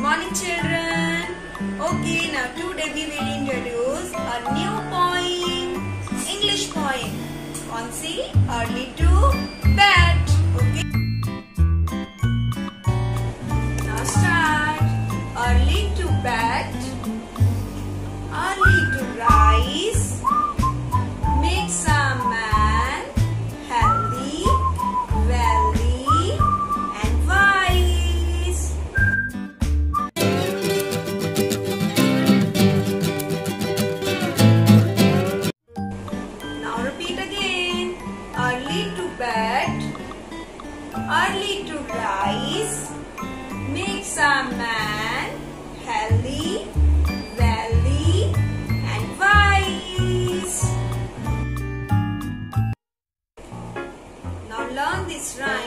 morning children. Okay, now today we will introduce a new poem, English poem. On see early to Early to bed, early to rise, makes a man healthy, wealthy, and wise. Now learn this rhyme.